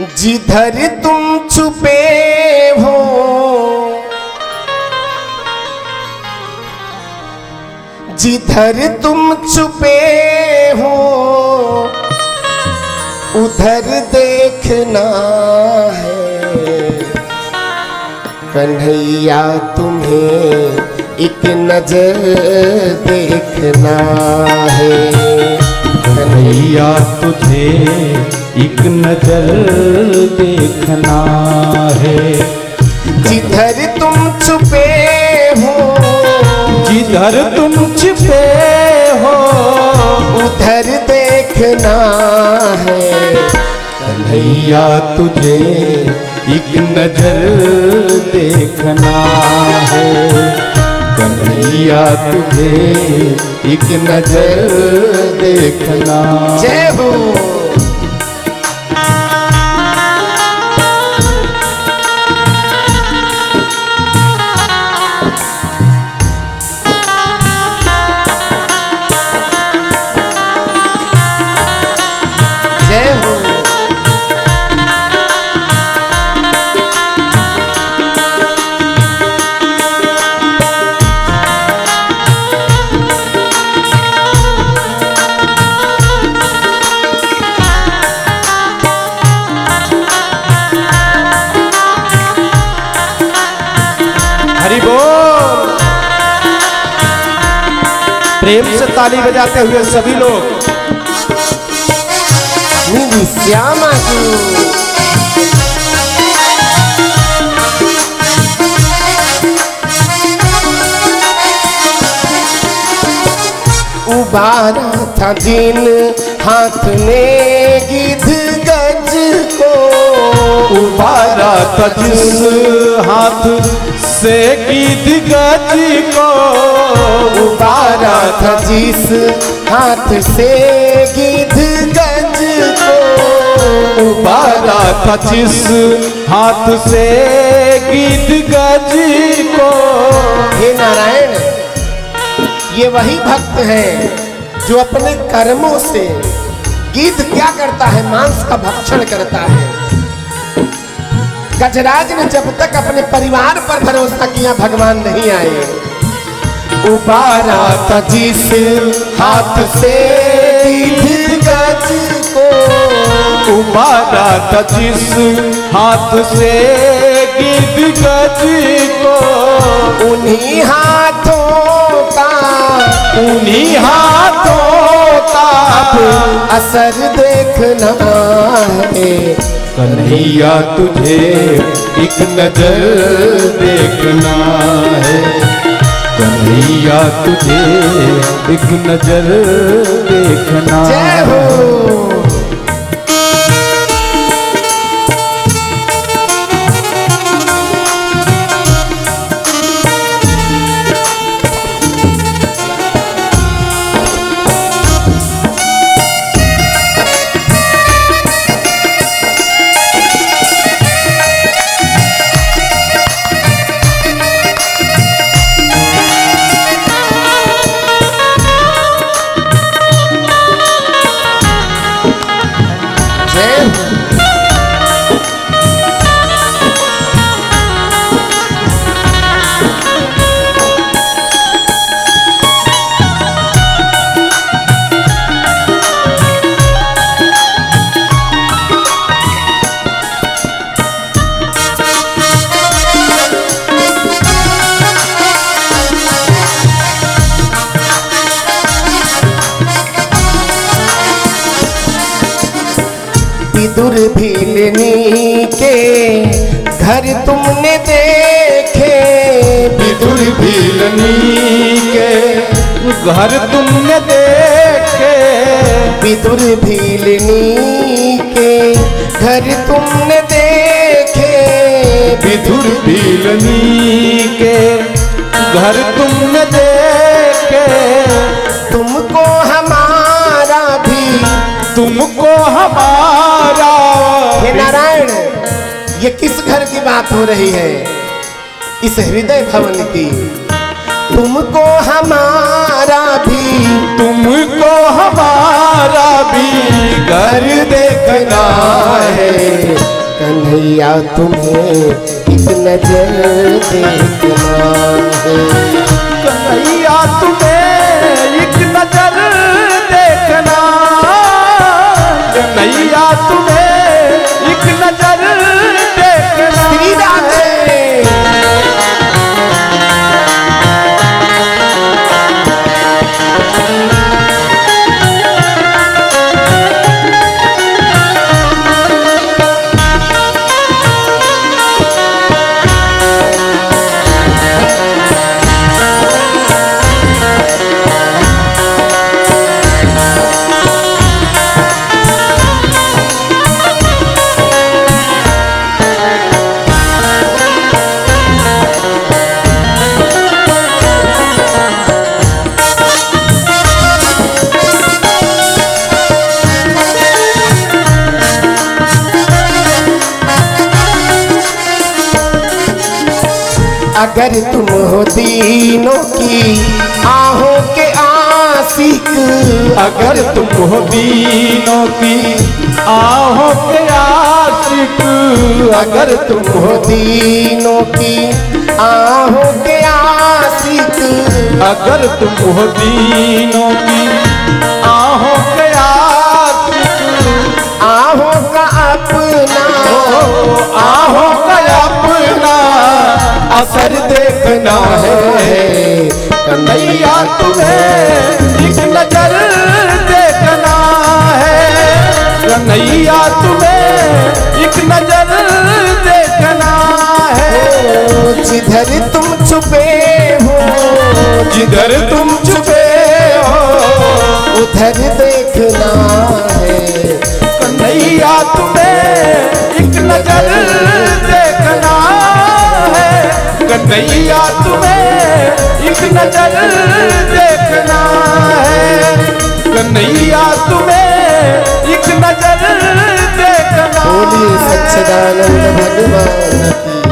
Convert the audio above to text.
जिधर तुम छुपे हो, जिधर तुम छुपे हो, उधर देखना है। कन्हैया, तुम्हें एक नज़र देखना है। कन्हैया, तुझे एक नज़र देखना है। जिधर तुम छुपे हो जिधर तुम छुपे हो उधर देखना है। कन्हैया तुझे एक नज़र देखना है। कन्हैया तुझे एक नज़र देखना जय हो। प्रेम से ताली बजाते हुए सभी लोग। श्यामा की उबारा था जिन हाथ में गिद्ध गज को। उबारा था जिस हाथ से गीत गज को। उबारा था जिस हाथ से गिद्ध गज को। उबारा था जिस हाथ से गीत गज को। हे नारायण, ये वही भक्त है जो अपने कर्मों से गीत क्या करता है, मांस का भक्षण करता है। गजराज ने जब तक अपने परिवार पर भरोसा किया, भगवान नहीं आए। उबारा था जिस हाथ से को। उबारा था जिस हाथ से गीत गज को। उन्हीं हाथों का, उन्हीं हाथों का असर देखना है। कन्हैया तुझे एक नज़र देखना है। कन्हैया तुझे एक नज़र देखना। जय हो। भीलनी के घर तुमने देखे विदुर भीलनी के घर तुमने देखे। विदुर भीलनी के घर तुमने देखे। विदुर भीलनी किस घर की बात हो रही है? इस हृदय भवन की। तुमको हमारा भी तुमको हमारा भी घर देखना है। कन्हैया तुम्हें एक नज़र देखना है। कन्हैया तुम्हें एक नज़र देखना कन्हैया तुम्हें एक नज़र अगर तुम हो दीनों की आहों के आशिक अगर तुम हो दीनों की आहो के आशिक अगर तुम हो दीनों की आहों के आशिक अगर तुम हो दीनों की कन्हैया तुम्हें एक नज़र देखना है। जिधर तुम छुपे हो जिधर तुम छुपे हो उधर देखना है। कन्हैया तुम्हें एक नज़र देखना है। कन्हैया तुम्हें एक नज़र देखना है। कन्हैया तुम्हें एक नज़र देखना। बोलिए सच्चिदानंद भगवान की।